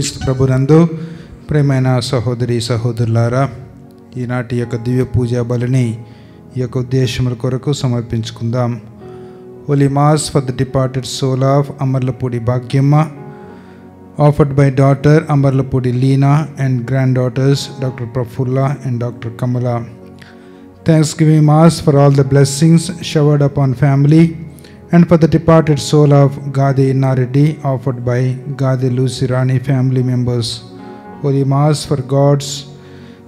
క్రీస్తు ప్రభునందు ప్రేమైన సహోదరి సహోదరులారా ఈనాటి యొక్క దివ్య పూజా బలిని ఈ యొక్క ఉద్దేశముల కొరకు సమర్పించుకుందాం. Holy mass for the departed soul of Amarlapudi Bhagyamma offered by daughter Amarlapudi Leena and granddaughters doctor Praphulla and doctor Kamala thanksgiving mass for all the blessings showered upon family and for the departed soul of Gade Inareddy offered by Gade Lucirani family members. Holy Mass for God's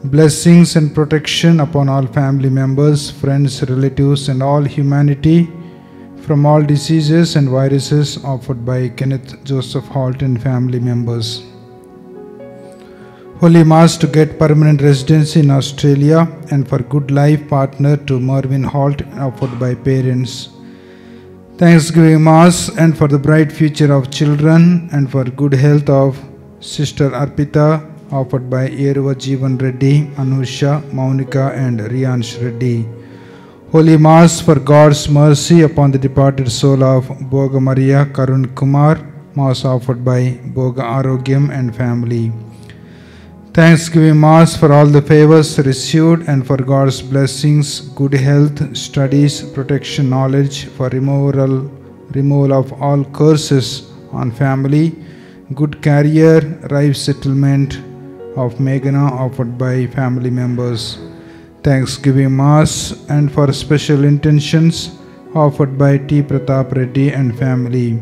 blessings and protection upon all family members, friends, relatives, and all humanity from all diseases and viruses offered by Kenneth Joseph Holt and family members. Holy Mass to get permanent residency in Australia and for good life partner to Mervyn Holt offered by parents. Thanksgiving Mass and for the bright future of children and for good health of Sister Arpita offered by Yeruva Jeevan Reddy, Anusha, Maunika and Riyansh Reddy. Holy Mass for God's mercy upon the departed soul of Boga Maria Karun Kumar, Mass offered by Boga Arogyam and family. Thanksgiving Mass for all the favors received and for God's blessings, good health, studies, protection, knowledge, for removal, removal of all curses on family, good career, right settlement of Meghana offered by family members. Thanksgiving Mass and for special intentions offered by T. Pratap Reddy and family.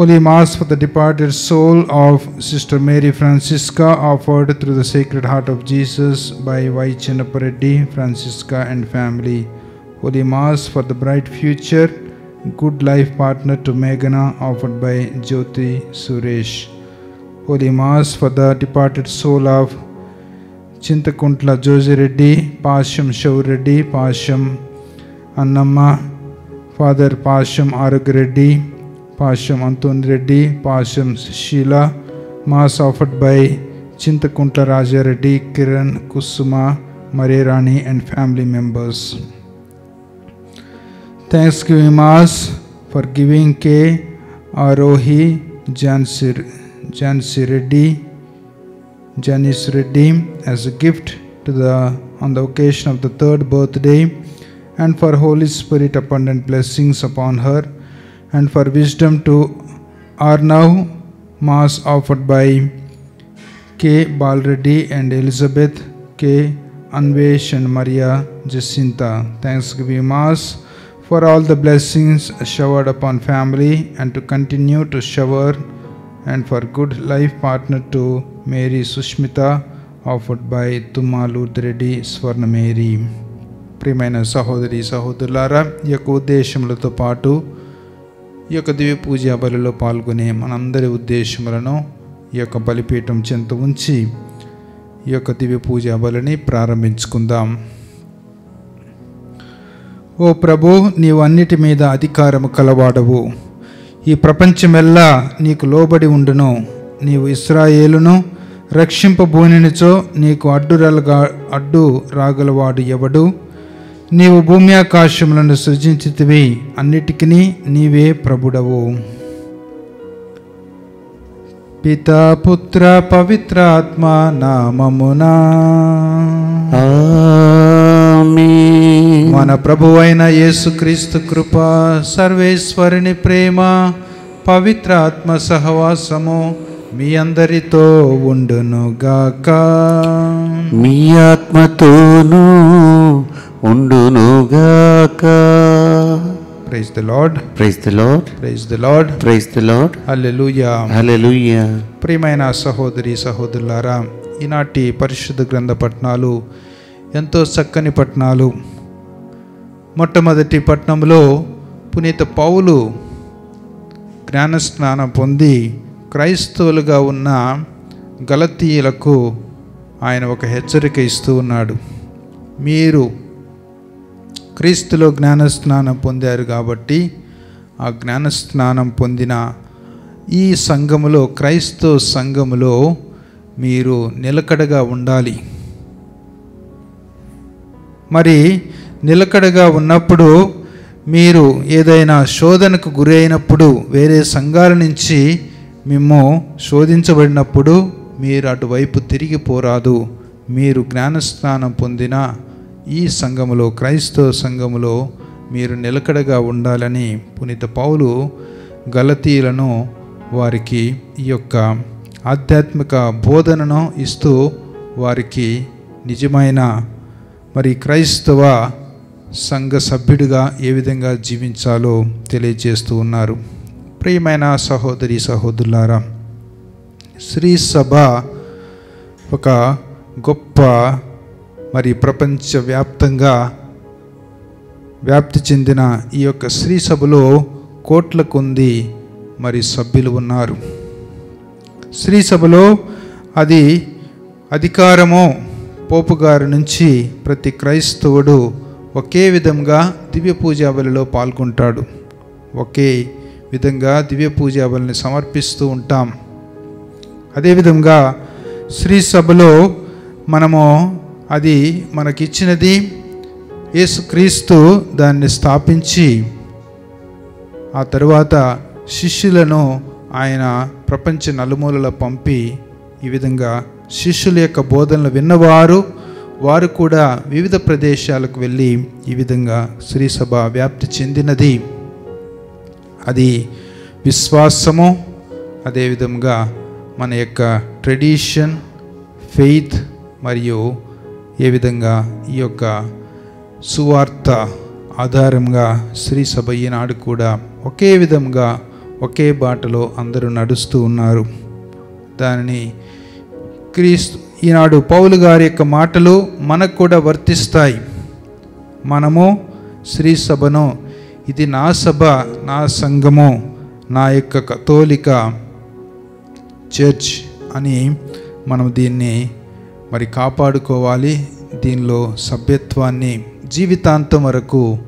Holy Mass for the departed soul of Sister Mary Francisca, offered through the Sacred Heart of Jesus by Vaichanapa Reddy, Francisca, and family. Holy Mass for the bright future, good life partner to Meghana, offered by Jyoti Suresh. Holy Mass for the departed soul of Chintakuntla Josie Reddy, Pasham Shaur Pasham Annamma, Father Pasham Arug Reddy. Pasham Antun Reddy, Pasham Sheila, Mass offered by Chintakunta Raja Reddy, Kiran, Kusuma, Marirani and family members. Thanksgiving Mass for giving K. Arohi Jansir, Jansir Reddy, Janice Reddy as a gift to the on the occasion of the third birthday and for Holy Spirit abundant blessings upon her and for wisdom to Arnav Mass offered by K. Balreddy and Elizabeth K. Anvesh and Maria Jacinta. Thanksgiving Mass for all the blessings showered upon family and to continue to shower and for good life partner to Mary Sushmita offered by Tumalu Reddy Swarna Mary. ప్రియమైన సహోదరి సహోదరులారా ఈ యొక్క ఉద్దేశములతో పాటు ఈ యొక్క దివ్య పూజా బలిలో పాల్గొనే మనందరి ఉద్దేశములను ఈ యొక్క బలిపీఠం చెంత ఉంచి ఈ యొక్క దివ్య పూజా బలిని ప్రారంభించుకుందాం. ఓ ప్రభు నీవు అన్నిటి మీద అధికారము కలవాడవు. ఈ ప్రపంచమెల్లా నీకు లోబడి ఉండును. నీవు ఇస్రాయేలును రక్షింపబోనినిచో నీకు అడ్డురలగా అడ్డు రాగలవాడు ఎవడు? నీవు భూమి ఆకాశములను సృజించితివి అన్నిటికీ నీవే ప్రభుడవు. పితా పుత్ర పవిత్రాత్మ నామమునా. మన ప్రభు అయిన యేసుక్రీస్తు కృప సర్వేశ్వరుని ప్రేమ పవిత్ర ఆత్మ సహవాసము మీ అందరితో ఉండునుగాక. మీ ఆత్మతోనూ ఉండునుగాక. Praise the Lord praise the Lord praise the Lord praise the Lord hallelujah hallelujah ప్రియమైన సహోదరి సహోదరులారా ఈనాటి పరిశుద్ధ గ్రంథ పట్టణాలు ఎంతో చక్కని పట్టణాలు. మొట్టమొదటి పట్టణంలో పునీత పౌలు జ్ఞానస్నానం పొంది క్రైస్తవులుగా ఉన్న గలతీయులకు ఆయన ఒక హెచ్చరిక ఇస్తూ ఉన్నాడు. మీరు క్రీస్తులో జ్ఞానస్నానం పొందారు కాబట్టి ఆ జ్ఞానస్నానం పొందిన ఈ సంఘములో క్రైస్తవ సంఘములో మీరు నిలకడగా ఉండాలి. మరి నిలకడగా ఉన్నప్పుడు మీరు ఏదైనా శోధనకు గురైనప్పుడు వేరే సంఘాల నుంచి మేము శోధించబడినప్పుడు మీరు అటువైపు తిరిగి పోరాదు. మీరు జ్ఞానస్నానం పొందిన ఈ సంఘములో క్రైస్తవ సంఘములో మీరు నిలకడగా ఉండాలని పునీత పౌలు గలతీలను వారికి ఈ యొక్క ఆధ్యాత్మిక బోధనను ఇస్తూ వారికి నిజమైన మరి క్రైస్తవ సంఘ సభ్యుడిగా ఏ విధంగా జీవించాలో తెలియజేస్తూ ఉన్నారు. ప్రియమైన సహోదరి సహోదరులారా శ్రీ సభ ఒక గొప్ప మరి ప్రపంచవ్యాప్తంగా వ్యాప్తి చెందిన ఈ యొక్క స్త్రీ సభలో కోట్ల కొంది మరి సభ్యులు ఉన్నారు. స్త్రీ సభలో అది అధికారము పోపు గారి నుంచి ప్రతి క్రైస్తవుడు ఒకే విధంగా దివ్య పూజావళిలో పాల్గొంటాడు. ఒకే విధంగా దివ్య పూజావళిని సమర్పిస్తూ ఉంటాం. అదేవిధంగా శ్రీ సభలో మనము అది మనకిచ్చినది యేసుక్రీస్తు దాన్ని స్థాపించి ఆ తరువాత శిష్యులను ఆయన ప్రపంచ నలుమూలల పంపి ఈ విధంగా శిష్యుల యొక్క బోధనలు విన్నవారు వారు కూడా వివిధ ప్రదేశాలకు వెళ్ళి ఈ విధంగా శ్రీసభ వ్యాప్తి చెందినది. అది విశ్వాసము అదేవిధంగా మన యొక్క ట్రెడిషన్ ఫెయిత్ మరియు ఏ విధంగా ఈ యొక్క సువార్త ఆధారంగా శ్రీ సభ ఈనాడు కూడా ఒకే విధంగా ఒకే బాటలో అందరూ నడుస్తూ ఉన్నారు. దానిని క్రీస్తు ఈనాడు పౌలు గారి యొక్క మాటలు మనకు కూడా వర్తిస్తాయి. మనము శ్రీ సభను ఇది నా సభ నా సంఘము నా యొక్క కథోలిక చర్చ్ అని మనం దీన్ని మరి కాపాడుకోవాలి. దీనిలో సభ్యత్వాన్ని జీవితాంతం వరకు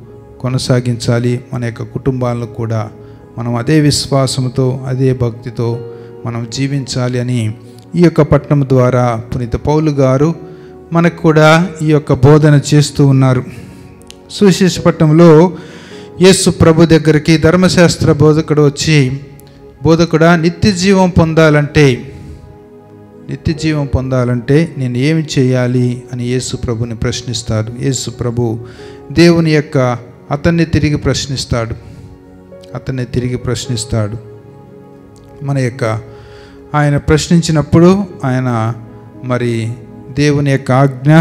కొనసాగించాలి. మన యొక్క కుటుంబాలను కూడా మనం అదే విశ్వాసంతో అదే భక్తితో మనం జీవించాలి అని ఈ యొక్క పట్టణం ద్వారా పునీత పౌలు గారు మనకు కూడా ఈ యొక్క బోధన చేస్తూ ఉన్నారు. సుశేష పట్టణంలో యేసు ప్రభు దగ్గరికి ధర్మశాస్త్ర బోధకుడు వచ్చి బోధకుడా నిత్య జీవం పొందాలంటే నిత్య జీవం పొందాలంటే నేను ఏమి చేయాలి అని యేసు ప్రభుని ప్రశ్నిస్తాడు. యేసు ప్రభు దేవుని యొక్క అతన్ని తిరిగి ప్రశ్నిస్తాడు. అతన్ని తిరిగి ప్రశ్నిస్తాడు. మన యొక్క ఆయన ప్రశ్నించినప్పుడు ఆయన మరి దేవుని యొక్క ఆజ్ఞ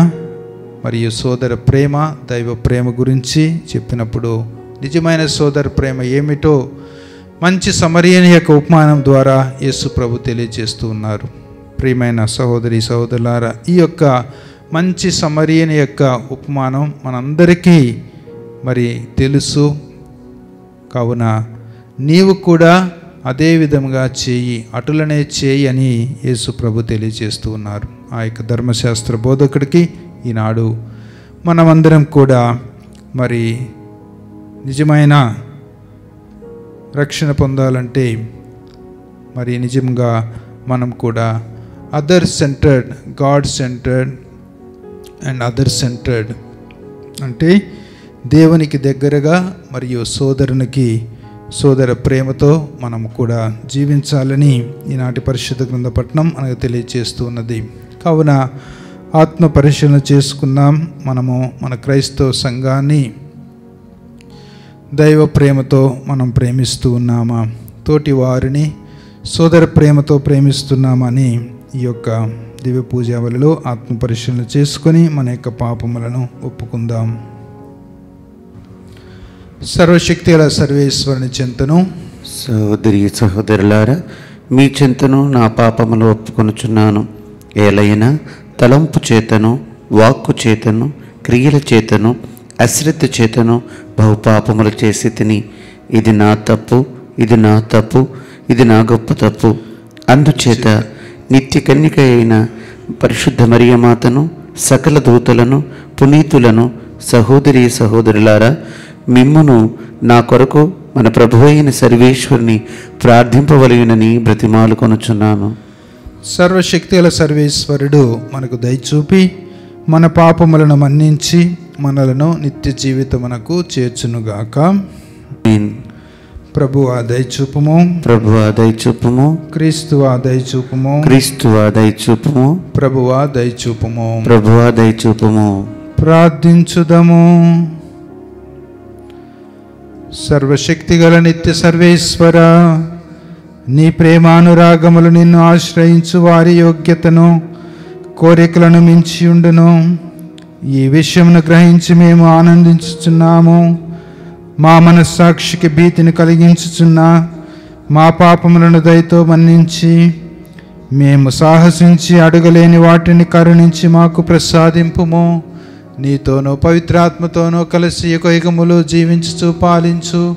మరియు సోదర ప్రేమ దైవ ప్రేమ గురించి చెప్పినప్పుడు నిజమైన సోదర ప్రేమ ఏమిటో మంచి సమరియని యొక్క ఉపమానం ద్వారా యేసు ప్రభు తెలియజేస్తూ ఉన్నారు. ప్రియమైన సహోదరి సహోదరులారా ఈ యొక్క మంచి సమరియని యొక్క ఉపమానం మనందరికీ మరి తెలుసు. కావున నీవు కూడా అదే విధంగా చేయి అటులనే చేయి అని యేసు ప్రభు తెలియజేస్తూ ఉన్నారు. ఆ యొక్క ధర్మశాస్త్ర బోధకుడికి ఈనాడు మనమందరం కూడా మరి నిజమైన రక్షణ పొందాలంటే మరి నిజంగా మనం కూడా other centred God centred and other centred అంటే దేవునికి దగ్గరగా మరియు సోదరునికి సోదర ప్రేమతో మనం కూడా జీవించాలని ఈనాటి పరిశుద్ధ గ్రంథపట్నం మనకు తెలియజేస్తూ ఉన్నది కావున ఆత్మ పరిశీలన చేసుకున్నాం. మనము మన క్రైస్తవ సంఘాన్ని దైవ ప్రేమతో మనం ప్రేమిస్తూ ఉన్నామా? తోటి వారిని సోదర ప్రేమతో ప్రేమిస్తున్నామని ఈ యొక్క దివ్య పూజావళిలో ఆత్మ పరిశీలన చేసుకొని మన యొక్క పాపములను ఒప్పుకుందాం. సర్వశక్తిల సర్వేశ్వరుని చింతను సహోదరి సహోదరులారా మీ చింతను నా పాపములు ఒప్పుకొనుచున్నాను. ఏలైనా తలంపు చేతను వాక్కు చేతను క్రియల చేతను అశ్రద్ధ చేతను బహుపాపములు చేసి తిని ఇది నా తప్పు ఇది నా తప్పు ఇది నా గొప్ప తప్పు. అందుచేత నిత్య కన్యక అయిన పరిశుద్ధ మరియమాతను సకల దూతలను పునీతులను సహోదరి సహోదరులారా మిమ్మును నా కొరకు మన ప్రభు అయిన సర్వేశ్వరుని ప్రార్థింపవలయునని బ్రతిమాలు కొనుచున్నాను సర్వశక్తిగల సర్వేశ్వరుడు మనకు దయచూపి మన పాపములను మన్నించి మనలను నిత్య జీవితమునకు చేర్చునుగాక. ప్రభు ఆదయ చూపుము. ప్రభు దయ చూపుము. క్రీస్తు ఆదయ చూపుము. క్రీస్తు దయ చూపుము. ప్రభు ఆదయ చూపుము. ప్రభు దయ చూపుము. ప్రార్థించుదము. సర్వశక్తిగల నిత్య సర్వేశ్వర నీ ప్రేమానురాగములు నిన్ను ఆశ్రయించు వారి యోగ్యతను కోరికలను మించి ఉండును ఈ విషయమును గ్రహించి మేము ఆనందించుచున్నాము. మా మనస్సాక్షికి భీతిని కలిగించుచున్న మా పాపములను దయతో మన్నించి మేము సాహసించి అడగలేని వాటిని కరుణించి మాకు ప్రసాదింపుము. నీతోనూ పవిత్రాత్మతోనూ కలిసి యుగయుగములు జీవించుచు పాలించు.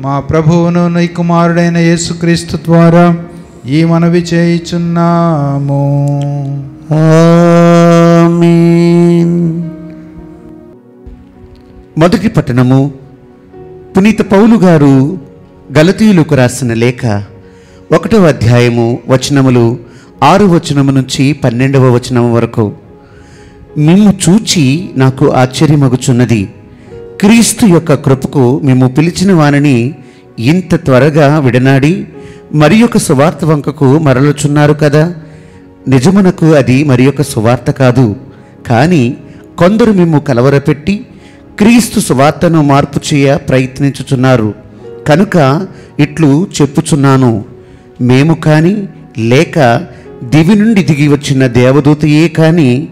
మా ప్రభువును నీ కుమారుడైన యేసుక్రీస్తు ద్వారా ఈ మనవి చేయుచున్నాము. ఆమేన్. మొదటి పట్టణము పునీత పౌలు గారు గలతీయులకు రాసిన లేఖ ఒకటవ అధ్యాయము వచనములు ఆరు వచనము నుంచి పన్నెండవ వచనం వరకు. మిమ్ము చూచి నాకు ఆశ్చర్యమగుచున్నది. క్రీస్తు యొక్క కృపకు మేము పిలిచిన వారిని ఇంత త్వరగా విడనాడి మరి ఒక సువార్త వంకకు మరలుచున్నారు కదా? నిజమునకు అది మరి ఒక సువార్త కాదు. కానీ కొందరు మిమ్ము కలవరపెట్టి క్రీస్తు సువార్తను మార్పు చేయ ప్రయత్నించుచున్నారు. కనుక ఇట్లు చెప్పుచున్నాను. మేము కానీ లేక దివి నుండి దిగి వచ్చిన దేవదూతయే కానీ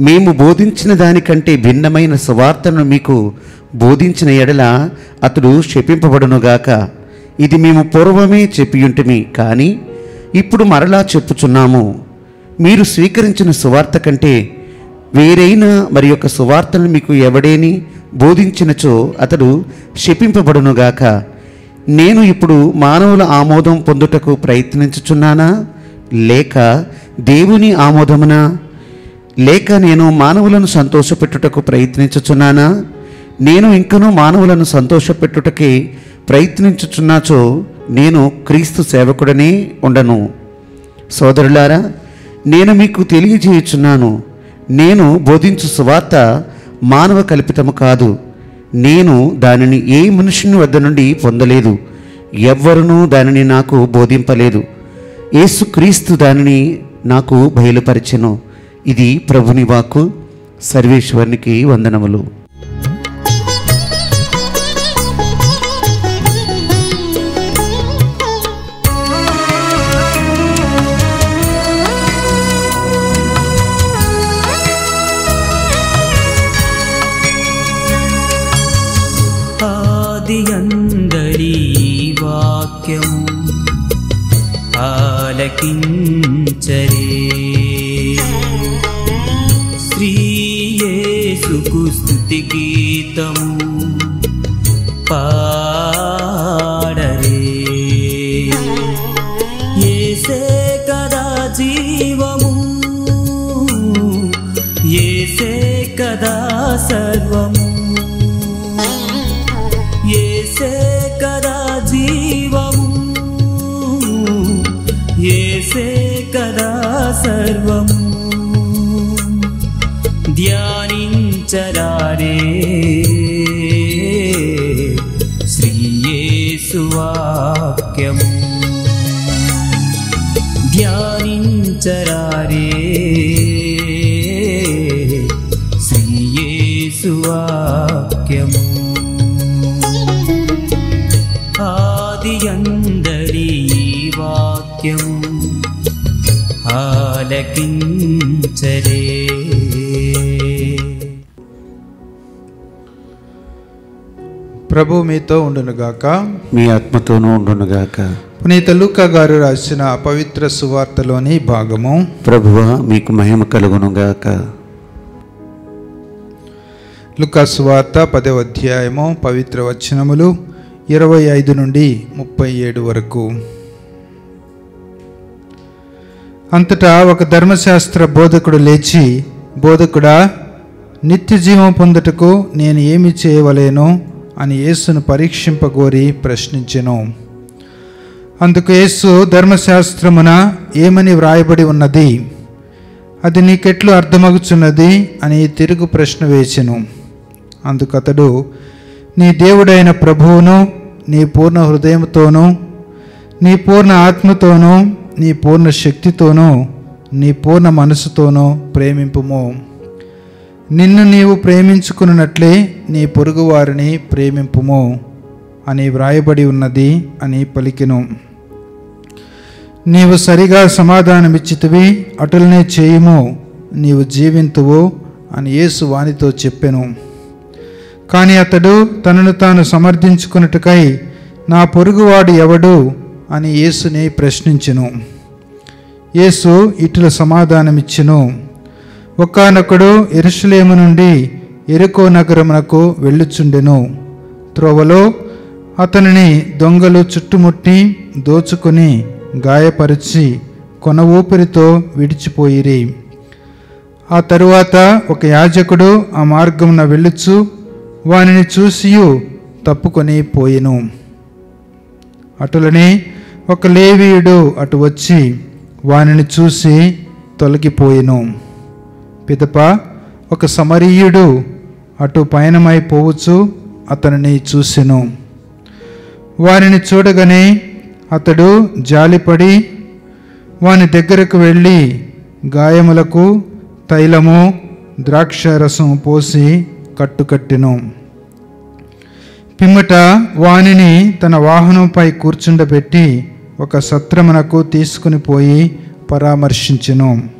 మేము బోధించిన దానికంటే భిన్నమైన సువార్తను మీకు బోధించిన ఎడల అతడు శపింపబడునుగాక. ఇది మేము పూర్వమే చెప్పియుంటిమి కానీ ఇప్పుడు మరలా చెప్పుచున్నాము. మీరు స్వీకరించిన సువార్త కంటే వేరైన మరి యొక్క సువార్తను మీకు ఎవడేని బోధించినచో అతడు శపింపబడునుగాక. నేను ఇప్పుడు మానవుల ఆమోదం పొందుటకు ప్రయత్నించుచున్నానా? లేక దేవుని ఆమోదమునా? లేక నేను మానవులను సంతోషపెట్టుటకు ప్రయత్నించుచున్నానా? నేను ఇంకనూ మానవులను సంతోషపెట్టుటకే ప్రయత్నించుచున్నాచో నేను క్రీస్తు సేవకుడనే ఉండను. సోదరులారా నేను మీకు తెలియజేయుచున్నాను. నేను బోధించు సువార్త మానవ కల్పితము కాదు. నేను దానిని ఏ మనుషుని వద్ద నుండి పొందలేదు. ఎవ్వరునూ దానిని నాకు బోధింపలేదు. యేసుక్రీస్తు దానిని నాకు బయలుపరిచెను. ఇది ప్రభుని వాక్కు. సర్వేశ్వరునికి వందనములు. ఆదియందరి వాక్యం ఆలకించరే. శ్రీయేసుకు స్తుతి గీతము పాడరే. ఏసే కదా జీవము ఏసే కదా సర్వము. सर्वम् ध्यानिञ्चरारे ప్రభు మీతో ఉండునుగాక మీ ఆత్మతోనూ ఉండునుగాక పునీత లూకా గారు రాసిన పవిత్ర సువార్తలోని భాగము. ప్రభువ మీకు మహిమ కలుగునుగాక లుకా సువార్త పదవ అధ్యాయము పవిత్ర వచనములు ఇరవై ఐదు నుండి ముప్పై ఏడు వరకు. అంతటా ఒక ధర్మశాస్త్ర బోధకుడు లేచి బోధకుడా నిత్య జీవం పొందుటకు నేను ఏమి చేయవలేను? అని యేసును పరీక్షింపగోరి ప్రశ్నించెను. అందుకు యేసు ధర్మశాస్త్రమున ఏమని వ్రాయబడి ఉన్నది? అది నీకెట్లు అర్థమగుచున్నది? అని తిరుగు ప్రశ్న వేచెను. అందుకతడు నీ దేవుడైన ప్రభువును నీ పూర్ణ హృదయంతోనూ నీ పూర్ణ ఆత్మతోనూ నీ పూర్ణ శక్తితోనూ నీ పూర్ణ మనసుతోనూ ప్రేమింపుము. నిన్ను నీవు ప్రేమించుకున్నట్లే నీ పొరుగువారిని ప్రేమింపుము అని వ్రాయబడి ఉన్నది అని పలికెను. నీవు సరిగా సమాధానమిచ్చితివి అటులనే చేయుము నీవు జీవింతువు అని యేసు వానితో చెప్పెను. కానీ అతడు తనను తాను సమర్థించుకున్నట్టుకై నా పొరుగువాడు ఎవడు అని యేసుని ప్రశ్నించెను. యేసు ఇటుల సమాధానమిచ్చెను. ఒకానొకడు ఎరుషలేము నుండి ఎరుకో నగరమునకు వెళ్ళుచుండెను. త్రోవలో అతనిని దొంగలు చుట్టుముట్టి దోచుకొని గాయపరిచి కొన ఊపిరితో విడిచిపోయిరి. ఆ తరువాత ఒక యాజకుడు ఆ మార్గమున వెళ్ళుచు వానిని చూసియు తప్పుకొని పోయెను. అటులనే ఒక లేవీయుడు అటు వచ్చి వానిని చూసి తొలగిపోయెను. పిదప ఒక సమరీయుడు అటు పయనమైపోవచ్చు అతనిని చూసెను. వారిని చూడగానే అతడు జాలిపడి వాని దగ్గరకు వెళ్ళి గాయములకు తైలము ద్రాక్షరసం పోసి కట్టుకట్టెను. పిమ్మట వానిని తన వాహనంపై కూర్చుండబెట్టి ఒక సత్రమునకు తీసుకుని పోయి పరామర్శించెను.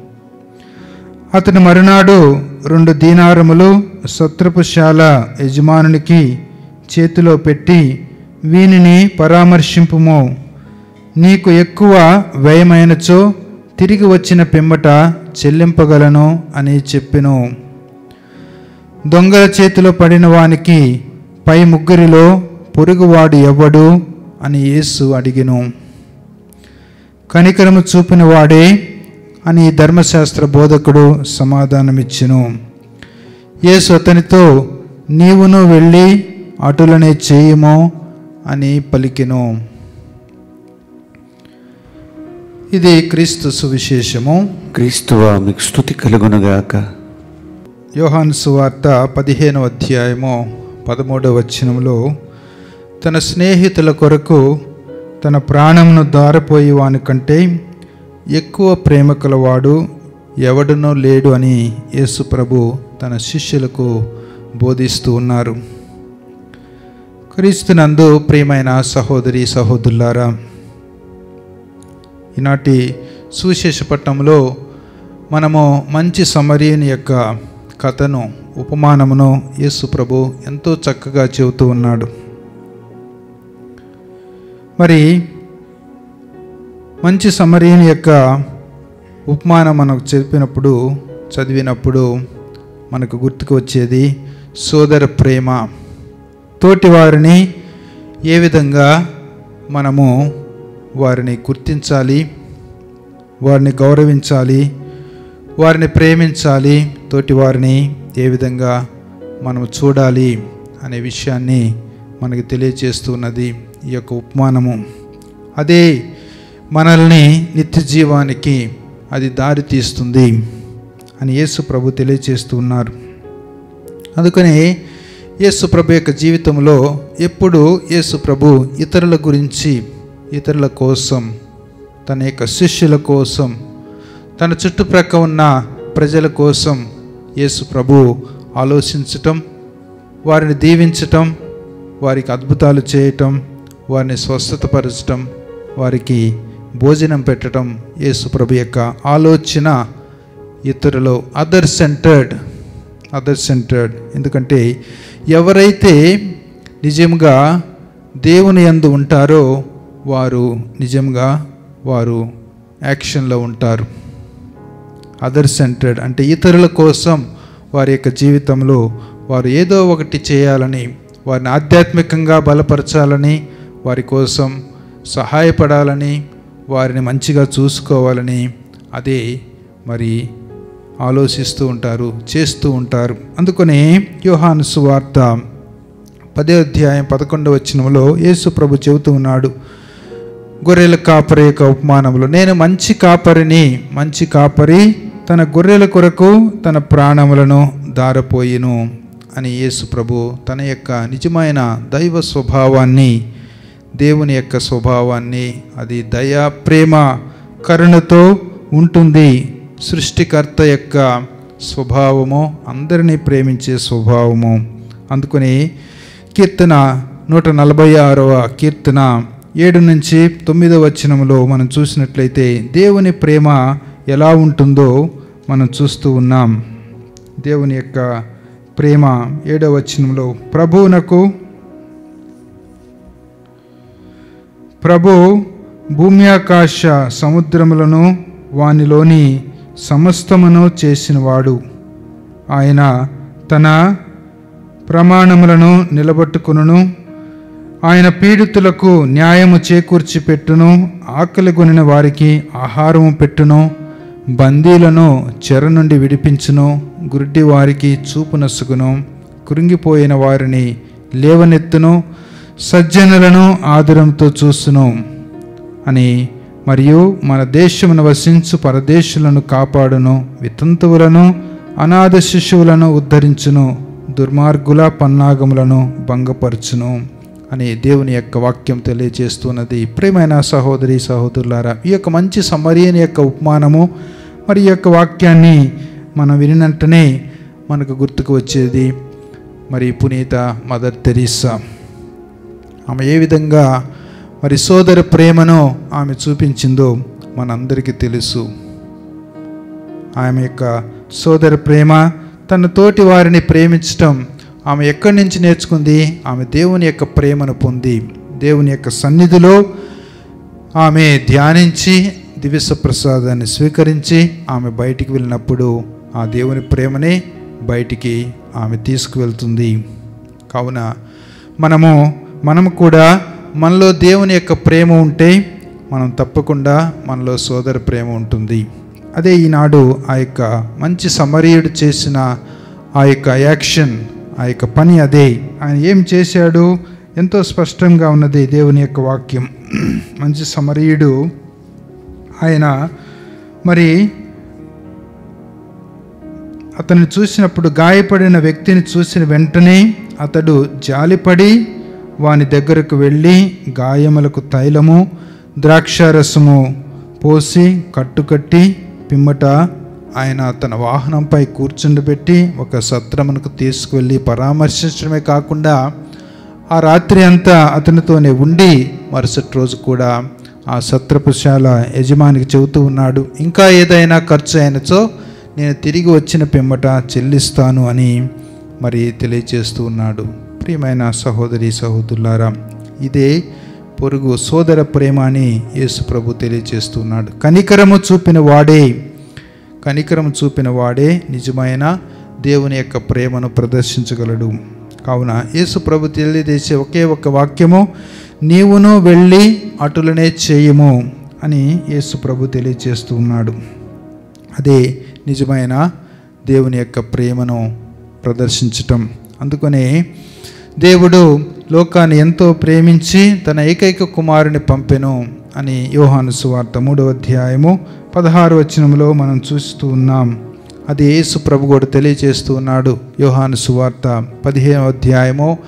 అతని మరునాడు రెండు దీనారములు సత్రపుశాల యజమానునికి చేతిలో పెట్టి వీనిని పరామర్శింపుము. నీకు ఎక్కువ వ్యయమైనచో తిరిగి వచ్చిన పిమ్మట చెల్లింపగలను అని చెప్పెను. దొంగల చేతిలో పడిన వానికి పై ముగ్గురిలో పొరుగువాడు ఎవడు అని యేసు అడిగిను. కనికరము చూపిన వాడే అని ధర్మశాస్త్ర బోధకుడు సమాధానమిచ్చెను. యేసు అతనితో నీవును వెళ్ళి అటులనే చేయుము అని పలికెను. ఇది క్రీస్తు సువిశేషము. క్రీస్తువా మీకు స్థుతి కలుగునుగాక. యోహాను సువార్త పదిహేనవ అధ్యాయము పదమూడవ వచనంలో తన స్నేహితుల కొరకు తన ప్రాణమును దారపోయి వాని కంటే ఎక్కువ ప్రేమ కలవాడు ఎవడునో లేడు అని యేసు ప్రభు తన శిష్యులకు బోధిస్తూ ఉన్నారు. క్రీస్తునందు ప్రియమైన సహోదరి సహోదరులారా ఈనాటి సువిశేషపట్నంలో మనము మంచి సమరీని యొక్క కథను ఉపమానమును యేసు ప్రభు ఎంతో చక్కగా చెబుతూ ఉన్నాడు. మరి మంచి సమరీని యొక్క ఉపమానం మనకు చెప్పినప్పుడు చదివినప్పుడు మనకు గుర్తుకు వచ్చేది సోదర ప్రేమ. తోటి వారిని ఏ విధంగా మనము వారిని గుర్తించాలి వారిని గౌరవించాలి వారిని ప్రేమించాలి తోటి వారిని ఏ విధంగా మనం చూడాలి అనే విషయాన్ని మనకి తెలియజేస్తున్నది ఈ యొక్క ఉపమానము. అదే మనల్ని నిత్య జీవానికి అది దారి తీస్తుంది అని యేసు ప్రభు తెలియజేస్తూ ఉన్నారు. అందుకని యేసు ప్రభు యొక్క జీవితంలో ఎప్పుడు యేసు ప్రభు ఇతరుల గురించి ఇతరుల కోసం తన యొక్క శిష్యుల కోసం తన చుట్టుప్రక్క ఉన్న ప్రజల కోసం యేసు ప్రభు ఆలోచించటం వారిని దీవించటం వారికి అద్భుతాలు చేయటం వారిని స్వస్థతపరచటం వారికి భోజనం పెట్టడం యేసుప్రభు యొక్క ఆలోచన. ఇతరులు అదర్ సెంటర్డ్ అదర్ సెంటర్డ్ ఎందుకంటే ఎవరైతే నిజంగా దేవుని యందు ఉంటారో వారు నిజంగా వారు యాక్షన్లో ఉంటారు. అదర్ సెంటర్డ్ అంటే ఇతరుల కోసం వారి యొక్క జీవితంలో వారు ఏదో ఒకటి చేయాలని వారిని ఆధ్యాత్మికంగా బలపరచాలని వారి కోసం సహాయపడాలని వారిని మంచిగా చూసుకోవాలని అదే మరి ఆలోచిస్తూ ఉంటారు చేస్తూ ఉంటారు. అందుకని యోహాను సువార్త పదే అధ్యాయం పదకొండవ వచనంలో యేసు ప్రభు చెబుతూ ఉన్నాడు గొర్రెల కాపరి యొక్క ఉపమానంలో నేను మంచి కాపరిని మంచి కాపరి తన గొర్రెల కొరకు తన ప్రాణములను దారపోయిను అని యేసు ప్రభు తన యొక్క నిజమైన దైవ స్వభావాన్ని దేవుని యొక్క స్వభావాన్ని అది దయ ప్రేమ కరుణతో ఉంటుంది. సృష్టికర్త యొక్క స్వభావము అందరినీ ప్రేమించే స్వభావము. అందుకని కీర్తన నూట నలభై ఆరవ కీర్తన ఏడు నుంచి తొమ్మిదవ వచనంలో మనం చూసినట్లయితే దేవుని ప్రేమ ఎలా ఉంటుందో మనం చూస్తూ ఉన్నాం. దేవుని యొక్క ప్రేమ ఏడవ వచనంలో ప్రభువునకు ప్రభు భూమి ఆకాశ సముద్రములను వానిలోని సమస్తమును చేసినవాడు. ఆయన తన ప్రమాణములను నిలబట్టుకును ఆయన పీడితులకు న్యాయము చేకూర్చి పెట్టును ఆకలి కొనిన వారికి ఆహారము పెట్టును. బందీలను చెర నుండి విడిపించును. గుడ్డి వారికి చూపు నసుగును. కృంగిపోయిన వారిని లేవనెత్తును. సజ్జనులను ఆదరంతో చూసును అని మరియు మన దేశమును వసించు పరదేశులను కాపాడును వితంతువులను అనాథ శిశువులను ఉద్ధరించును దుర్మార్గుల పన్నాగములను భంగపరచును అని దేవుని యొక్క వాక్యం తెలియజేస్తున్నది. ప్రేమైన సహోదరి సహోదరులారా ఈ యొక్క మంచి సమరియని యొక్క ఉపమానము మరి ఈ యొక్క వాక్యాన్ని మనం వినినంటనే మనకు గుర్తుకు వచ్చేది. మరి పునీత మదర్ తెరీసా. ఆమె ఏ విధంగా మరి సోదర ప్రేమను ఆమె చూపించిందో మనందరికీ తెలుసు. ఆమె యొక్క సోదర ప్రేమ తన తోటి వారిని ప్రేమించటం ఆమె ఎక్కడి నుంచి నేర్చుకుంది? ఆమె దేవుని యొక్క ప్రేమను పొంది దేవుని యొక్క సన్నిధిలో ఆమె ధ్యానించి దివ్య ప్రసాదాన్ని స్వీకరించి ఆమె బయటికి వెళ్ళినప్పుడు ఆ దేవుని ప్రేమనే బయటికి ఆమె తీసుకువెళ్తుంది. కావున మనము మనము కూడా మనలో దేవుని యొక్క ప్రేమ ఉంటే మనం తప్పకుండా మనలో సోదర ప్రేమ ఉంటుంది. అదే ఈనాడు ఆ యొక్క మంచి సమరీయుడు చేసిన ఆ యొక్క యాక్షన్ ఆ యొక్క పని అదే. ఆయన ఏం చేశాడు? ఎంతో స్పష్టంగా ఉన్నది దేవుని యొక్క వాక్యం. మంచి సమరీయుడు ఆయన మరి అతన్ని చూసినప్పుడు గాయపడిన వ్యక్తిని చూసిన వెంటనే అతడు జాలిపడి వాని దగ్గరకు వెళ్ళి గాయములకు తైలము ద్రాక్షారసము పోసి కట్టుకట్టి పిమ్మట ఆయన తన వాహనంపై కూర్చుండబెట్టి ఒక సత్రమునకు తీసుకువెళ్ళి పరామర్శించడమే కాకుండా ఆ రాత్రి అంతా అతనితోనే ఉండి మరుసటి రోజు కూడా ఆ సత్రపుశాల యజమానికి చెబుతూ ఉన్నాడు ఇంకా ఏదైనా ఖర్చు అయినచో నేను తిరిగి వచ్చిన పిమ్మట చెల్లిస్తాను అని మరి తెలియజేస్తూ ఉన్నాడు. ప్రియమైన సహోదరి సహోదరులారా ఇదే పొరుగు సోదర ప్రేమ అని యేసు ప్రభు తెలియజేస్తున్నాడు. కనికరము చూపిన వాడే కనికరము చూపిన వాడే నిజమైన దేవుని యొక్క ప్రేమను ప్రదర్శించగలడు. కావున యేసు ప్రభు తెలియజేసే ఒకే ఒక వాక్యము నీవును వెళ్ళి అటులనే చేయము అని యేసు ప్రభు తెలియజేస్తూ ఉన్నాడు. అదే నిజమైన దేవుని యొక్క ప్రేమను ప్రదర్శించటం. అందుకనే దేవుడు లోకాన్ని ఎంతో ప్రేమించి తన ఏకైక కుమారుని పంపెను అని యోహాను సువార్త మూడవ అధ్యాయము పదహారు వచనంలో మనం చూస్తూ ఉన్నాం. అది యేసు ప్రభు కూడా తెలియజేస్తూ ఉన్నాడు. యోహాను సువార్త పదిహేనవ అధ్యాయము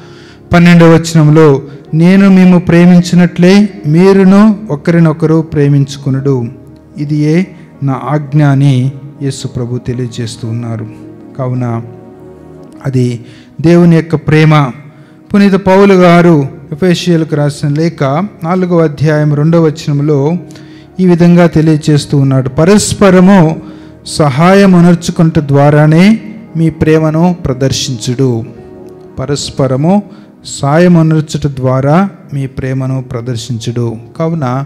పన్నెండవ వచనంలో నేను మేము ప్రేమించినట్లే మీరును ఒకరినొకరు ప్రేమించుకునుడు. ఇది ఏ నా ఆజ్ఞ అని యేసు ప్రభు తెలియజేస్తూ ఉన్నారు. కావున అది దేవుని యొక్క ప్రేమ పునీత పౌలు గారు ఎఫేషియల్కు రాసిన లేఖ నాలుగవ అధ్యాయం రెండవ వచనంలో ఈ విధంగా తెలియజేస్తూ ఉన్నాడు. పరస్పరము సహాయం అనర్చుకుంట ద్వారానే మీ ప్రేమను ప్రదర్శించుడు. పరస్పరము సాయం అనర్చుట ద్వారా మీ ప్రేమను ప్రదర్శించుడు. కావున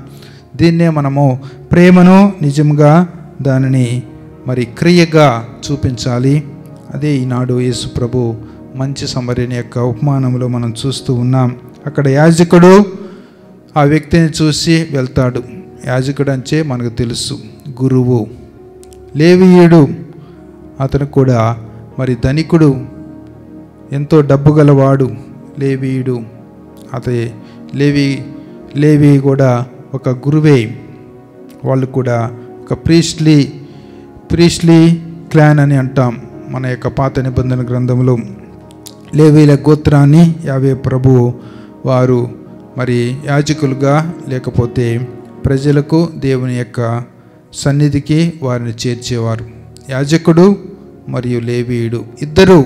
దీన్నే మనము ప్రేమను నిజంగా దానిని మరి క్రియగా చూపించాలి. అదే ఈనాడు యేసు ప్రభు మంచి సమరిని యొక్క ఉపమానంలో మనం చూస్తూ ఉన్నాం. అక్కడ యాజకుడు ఆ వ్యక్తిని చూసి వెళ్తాడు. యాజకుడు అంటే మనకు తెలుసు గురువు లేవీయుడు అతను కూడా మరి ధనికుడు ఎంతో డబ్బు గలవాడు లేవీయుడు. అతే లేవి లేవి కూడా ఒక గురువే. వాళ్ళు కూడా ఒక ప్రీస్ట్లీ ప్రీస్లీ క్లాన్ అని అంటాం మన యొక్క పాత నిబంధన గ్రంథంలో. లేవీల గోత్రాన్ని యావే ప్రభు వారు మరి యాజకులుగా లేకపోతే ప్రజలకు దేవుని యొక్క సన్నిధికి వారిని చేర్చేవారు. యాజకుడు మరియు లేవీయుడు ఇద్దరు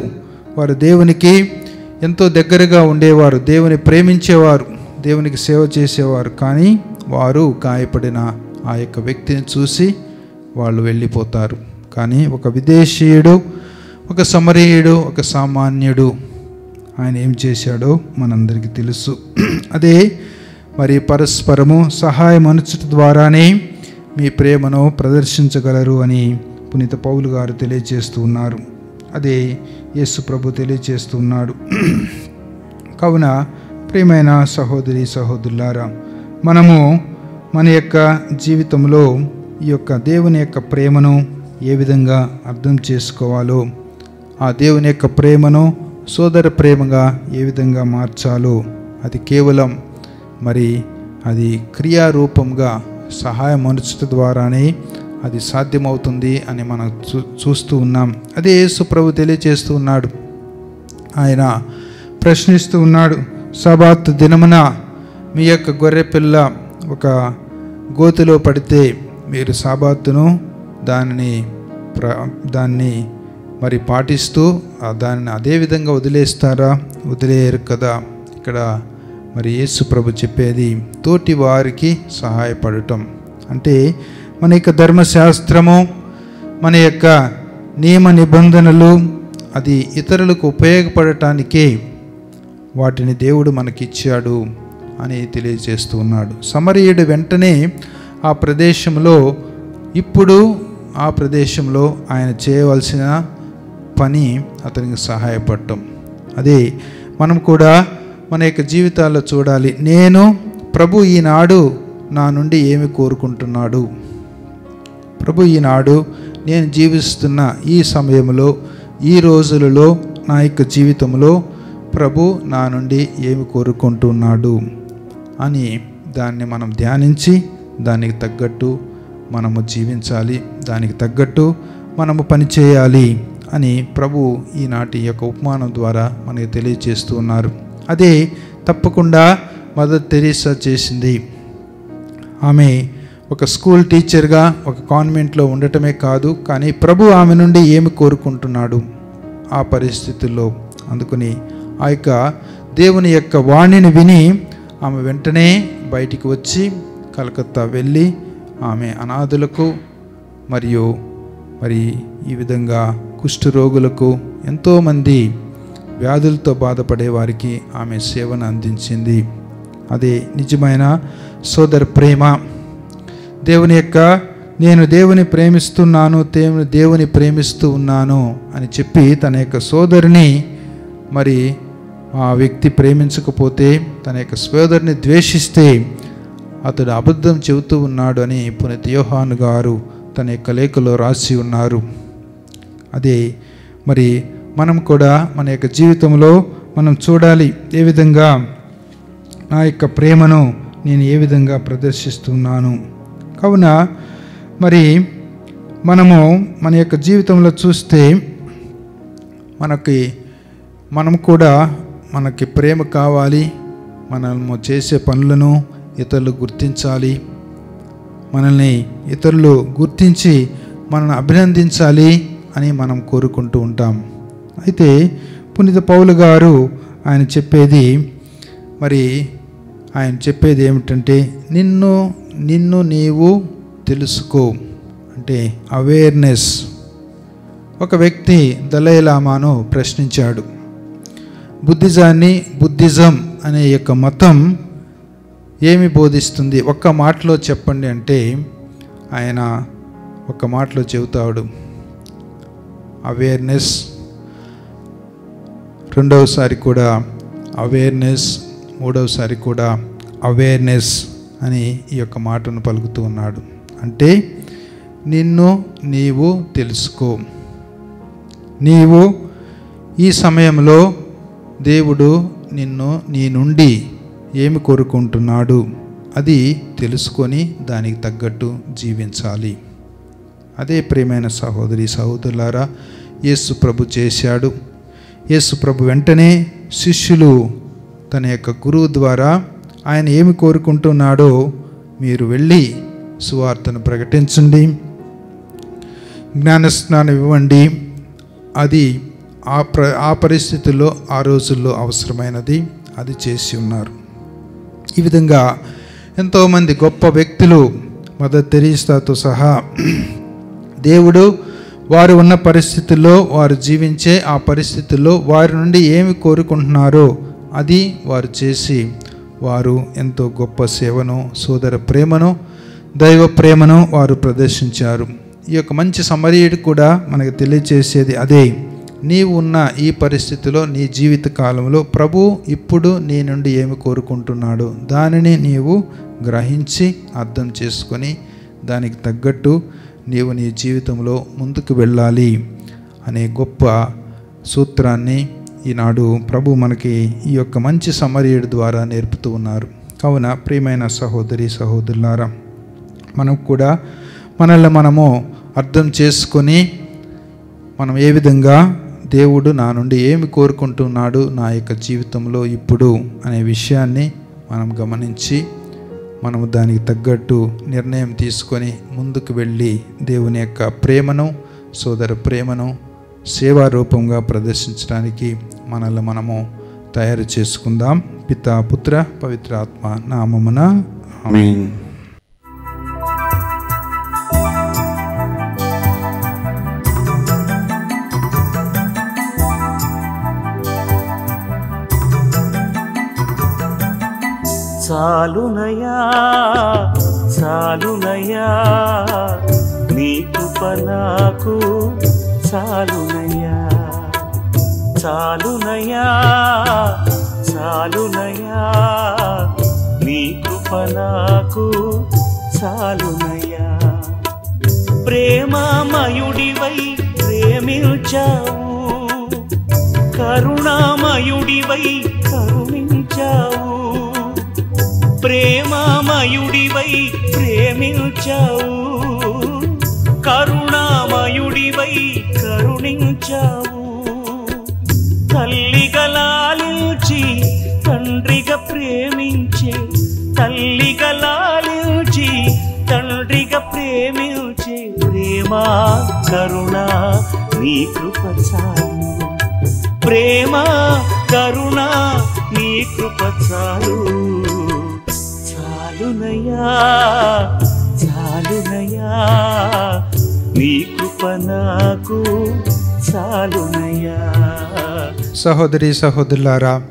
వారు దేవునికి ఎంతో దగ్గరగా ఉండేవారు దేవుని ప్రేమించేవారు దేవునికి సేవ చేసేవారు. కానీ వారు గాయపడిన ఆ యొక్క వ్యక్తిని చూసి వాళ్ళు వెళ్ళిపోతారు. కానీ ఒక విదేశీయుడు ఒక సమరీయుడు ఒక సామాన్యుడు ఆయన ఏం చేశాడో మనందరికీ తెలుసు. అదే మరి పరస్పరము సహాయం అనుచుట ద్వారానే మీ ప్రేమను ప్రదర్శించగలరు అని పునీత పౌలు గారు తెలియజేస్తూ ఉన్నారు. అదే యేసు ప్రభు తెలియజేస్తూ ఉన్నాడు. కావున ప్రియమైన సహోదరి సహోదరులారా మనము మన యొక్క జీవితంలో ఈ యొక్క దేవుని యొక్క ప్రేమను ఏ విధంగా అర్థం చేసుకోవాలో ఆ దేవుని యొక్క ప్రేమను సోదర ప్రేమగా ఏ విధంగా మార్చాలో అది కేవలం మరి అది క్రియారూపంగా సహాయం మనుషుల ద్వారానే అది సాధ్యమవుతుంది అని మనం చూ చూస్తూ ఉన్నాం. అదే యేసు ప్రభు ఉన్నాడు. ఆయన ప్రశ్నిస్తూ ఉన్నాడు సబాత్ దినమున మీ యొక్క గొర్రె పిల్ల ఒక గోతిలో పడితే మీరు సాబాత్తును దానిని ప్ర దాన్ని మరి పాటిస్తూ దాన్ని దానిని అదే విధంగా వదిలేస్తారా? వదిలేయరు కదా. ఇక్కడ మరి యేసు ప్రభు చెప్పేది తోటి వారికి సహాయపడటం. అంటే మన యొక్క ధర్మశాస్త్రము మన యొక్క నియమ నిబంధనలు అది ఇతరులకు ఉపయోగపడటానికే వాటిని దేవుడు మనకిచ్చాడు అని తెలియజేస్తూ ఉన్నాడు. సమరీయుడు వెంటనే ఆ ప్రదేశంలో ఇప్పుడు ఆ ప్రదేశంలో ఆయన చేయవలసిన పని అతనికి సహాయపడటం. అదే మనం కూడా మన యొక్క జీవితాల్లో చూడాలి నేను ప్రభు ఈనాడు నా నుండి ఏమి కోరుకుంటున్నాడు? ప్రభు ఈనాడు నేను జీవిస్తున్న ఈ సమయంలో ఈ రోజులలో నా యొక్క జీవితంలో ప్రభు నా నుండి ఏమి కోరుకుంటున్నాడు? అని దాన్ని మనం ధ్యానించి దానికి తగ్గట్టు మనము జీవించాలి దానికి తగ్గట్టు మనము పనిచేయాలి అని ప్రభు ఈనాటి యొక్క ఉపమానం ద్వారా మనకి తెలియజేస్తూ ఉన్నారు. అదే తప్పకుండా మదర్ తెరీసా చేసింది. ఆమె ఒక స్కూల్ టీచర్గా ఒక కాన్వెంట్లో ఉండటమే కాదు కానీ ప్రభు ఆమె నుండి ఏమి కోరుకుంటున్నాడు? ఆ పరిస్థితుల్లో అందుకని ఆ యొక్క దేవుని యొక్క వాణిని విని ఆమె వెంటనే బయటికి వచ్చి కలకత్తా వెళ్ళి ఆమె అనాథులకు మరియు మరి ఈ విధంగా కుష్ఠరోగులకు ఎంతోమంది వ్యాధులతో బాధపడే వారికి ఆమె సేవను అందించింది. అదే నిజమైన సోదర ప్రేమ. దేవుని యొక్క నేను దేవుని ప్రేమిస్తున్నాను దేవుని దేవుని ప్రేమిస్తూ ఉన్నాను అని చెప్పి తన యొక్క సోదరిని మరి ఆ వ్యక్తి ప్రేమించకపోతే తన యొక్క సోదరిని ద్వేషిస్తే అతడు అబద్ధం చెబుతూ ఉన్నాడు అని పునీత యోహాన్ గారు తన యొక్క లేఖలో రాసి ఉన్నారు. అదే. మరి మనం కూడా మన యొక్క జీవితంలో మనం చూడాలి ఏ విధంగా నా యొక్క ప్రేమను నేను ఏ విధంగా ప్రదర్శిస్తున్నాను. కావున మరి మనము మన యొక్క జీవితంలో చూస్తే మనకి మనం కూడా మనకి ప్రేమ కావాలి. మనము చేసే పనులను ఇతరులు గుర్తించాలి. మనల్ని ఇతరులు గుర్తించి మనల్ని అభినందించాలి. అని మనం కోరుకుంటూ ఉంటాం. అయితే పునీత పౌలు గారు ఆయన చెప్పేది మరి ఆయన చెప్పేది ఏమిటంటే నిన్ను నిన్ను నీవు తెలుసుకో. అంటే అవేర్నెస్ ఒక వ్యక్తి దలైలామాను ప్రశ్నించాడు. బుద్ధిజాన్ని బుద్ధిజం అనే యొక్క మతం ఏమి బోధిస్తుంది? ఒక్క మాటలో చెప్పండి అంటే ఆయన ఒక మాటలో చెబుతాడు. అవేర్నెస్ రెండవసారి కూడా అవేర్నెస్ మూడవసారి కూడా అవేర్నెస్ అని ఈ యొక్క మాటను పలుకుతూ ఉన్నాడు. అంటే నిన్ను నీవు తెలుసుకో. నీవు ఈ సమయంలో దేవుడు నిన్ను నీ నుండి ఏమి కోరుకుంటున్నాడు అది తెలుసుకొని దానికి తగ్గట్టు జీవించాలి. అదే ప్రియమైన సహోదరి సహోదరులారా యేసు ప్రభు చేశాడు. యేసు ప్రభు వెంటనే శిష్యులు తన యొక్క గురువు ద్వారా ఆయన ఏమి కోరుకుంటున్నాడో మీరు వెళ్ళి సువార్తను ప్రకటించండి. జ్ఞానస్నానం ఇవ్వండి. అది ఆ ప్ర ఆ పరిస్థితుల్లో ఆ రోజుల్లో అవసరమైనది. అది చేసి ఉన్నారు. ఈ విధంగా ఎంతోమంది గొప్ప వ్యక్తులు మదర్ తెరీస్తాతో సహా దేవుడు వారు ఉన్న పరిస్థితుల్లో వారు జీవించే ఆ పరిస్థితుల్లో వారి నుండి ఏమి కోరుకుంటున్నారో అది వారు చేసి వారు ఎంతో గొప్ప సేవను సోదర ప్రేమను దైవ ప్రేమను వారు ప్రదర్శించారు. ఈ యొక్క మంచి సమరీయుడు కూడా మనకు తెలియజేసేది అదే. నీవు ఉన్న ఈ పరిస్థితిలో నీ జీవిత కాలంలో ప్రభు ఇప్పుడు నీ నుండి ఏమి కోరుకుంటున్నాడు? దానిని నీవు గ్రహించి అర్థం చేసుకొని దానికి తగ్గట్టు నీవు నీ జీవితంలో ముందుకు వెళ్ళాలి అనే గొప్ప సూత్రాన్ని ఈనాడు ప్రభు మనకి ఈ యొక్క మంచి సమరీయుడి ద్వారా నేర్పుతూ ఉన్నారు. కావున ప్రియమైన సహోదరి సహోదరులారా మనం కూడా మనల్ని మనము అర్థం చేసుకొని మనం ఏ విధంగా దేవుడు నా నుండి ఏమి కోరుకుంటున్నాడు నా యొక్క జీవితంలో ఇప్పుడు అనే విషయాన్ని మనం గమనించి మనము దానికి తగ్గట్టు నిర్ణయం తీసుకొని ముందుకు వెళ్ళి దేవుని యొక్క ప్రేమను సోదర ప్రేమను సేవా రూపంగా ప్రదర్శించడానికి మనల్ని మనము తయారు చేసుకుందాం. పిత పుత్ర పవిత్రాత్మ నామమున ఆమె చాలునయా చాలునయా నీ కృప నాకు చాలునయా చాలునయా చాలునయా నీ కృప చాలునయా ప్రేమామయుడివై ప్రేమించావు కరుణామయుడివై కరుణించావు. ప్రేమామయుడివై ప్రేమించావు. కరుణామయుడివై కరుణించావు. తల్లిగలాలించి తండ్రిగా ప్రేమించే తల్లిగలాలించి తండ్రిగా ప్రేమించే ప్రేమ కరుణ నీ కృప చాలు. ప్రేమ కరుణ నీ కృప చాలు. చాలునయా చాలునయా నీ కృప నాకు చాలునయా సహోదరి సహోదరులారా